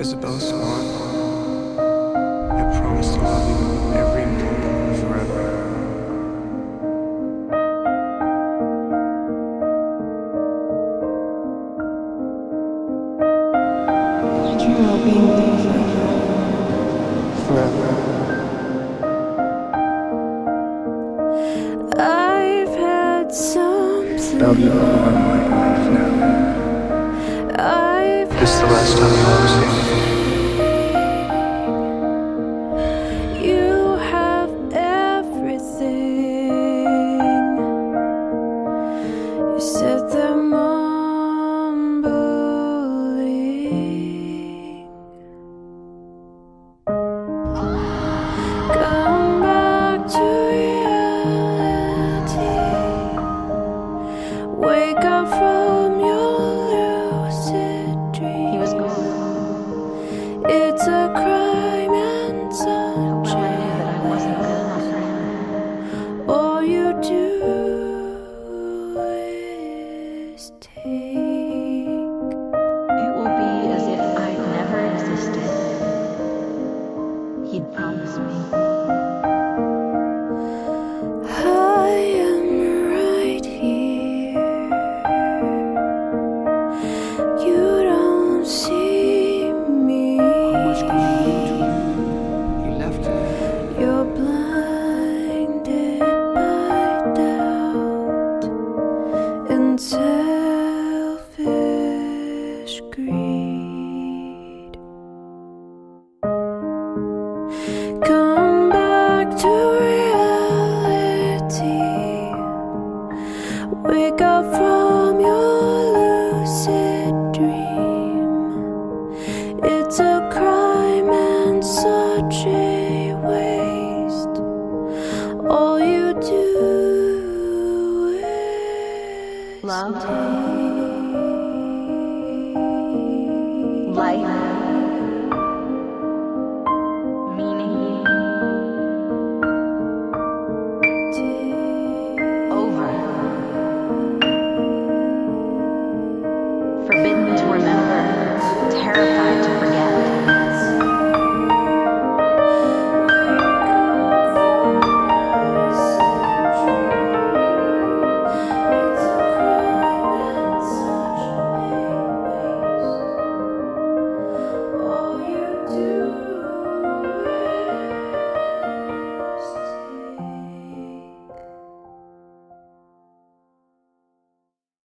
Isabella Swan, I promise to love you every moment forever. I dream about being with you forever. Forever. I've had something. That'll be all my life now. I've This is the last time Wake up from your lucid dream. He was gone. It's a crime and such I knew that I wasn't good enough for him. All you do is take. It will be as if I'd never existed. He'd promised me. Love. Life. Meaning. Over. Forbidden to remember. Terrified